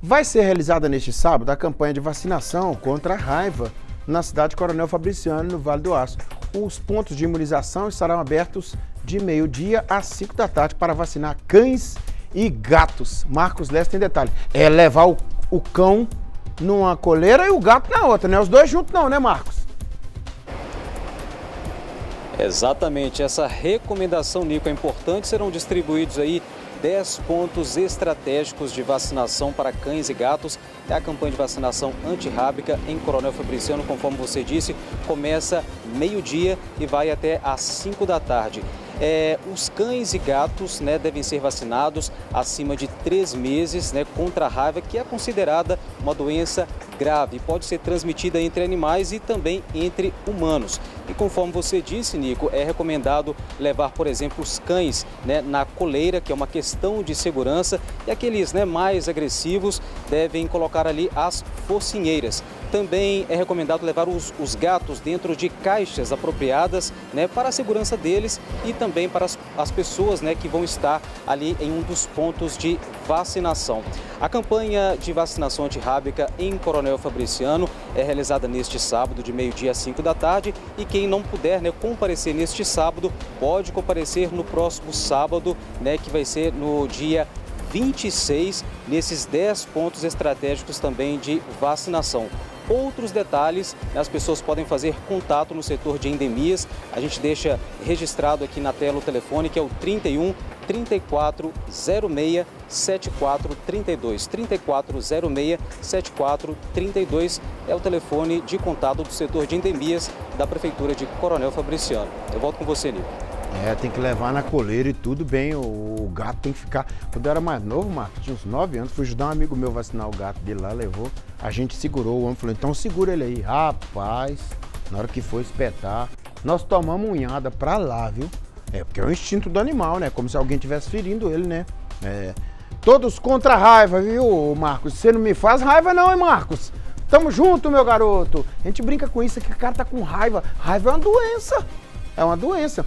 Vai ser realizada neste sábado a campanha de vacinação contra a raiva na cidade de Coronel Fabriciano, no Vale do Aço. Os pontos de imunização estarão abertos de meio-dia às 5 da tarde para vacinar cães e gatos. Marcos Leste tem detalhe. É levar o, o cão numa coleira e o gato na outra, né? Os dois juntos não, né, Marcos? Exatamente, essa recomendação, Nico, é importante. Serão distribuídos aí 10 pontos estratégicos de vacinação para cães e gatos. É a campanha de vacinação antirrábica em Coronel Fabriciano, conforme você disse, começa meio-dia e vai até às 5 da tarde. É, os cães e gatos né, devem ser vacinados acima de três meses né, contra a raiva, que é considerada uma doença grave. Pode ser transmitida entre animais e também entre humanos. E conforme você disse, Nico, é recomendado levar, por exemplo, os cães né, na coleira, que é uma questão de segurança, e aqueles né, mais agressivos devem colocar ali as focinheiras. Também é recomendado levar os, os gatos dentro de caixas apropriadas né, para a segurança deles e também para as, as pessoas né, que vão estar ali em um dos pontos de vacinação. A campanha de vacinação antirrábica em Coronel Fabriciano é realizada neste sábado, de meio-dia às 5 da tarde, e quem não puder né, comparecer neste sábado, pode comparecer no próximo sábado, né, que vai ser no dia 26, nesses 10 pontos estratégicos também de vacinação. Outros detalhes, as pessoas podem fazer contato no setor de endemias. A gente deixa registrado aqui na tela o telefone que é o 31 3406 7432. 3406 7432 é o telefone de contato do setor de endemias da Prefeitura de Coronel Fabriciano. Eu volto com você, Nico. É, tem que levar na coleira e tudo bem. O, o gato tem que ficar. Quando eu era mais novo, Marcos, tinha uns 9 anos, fui ajudar um amigo meu vacinar o gato dele lá, levou. A gente segurou, o homem falou: então segura ele aí. Rapaz, na hora que foi espetar, nós tomamos unhada pra lá, viu? É, porque é o instinto do animal, né? Como se alguém estivesse ferindo ele, né? É. Todos contra a raiva, viu, Marcos? Você não me faz raiva, não, hein, Marcos? Tamo junto, meu garoto. A gente brinca com isso, que o cara tá com raiva. Raiva é uma doença. É uma doença.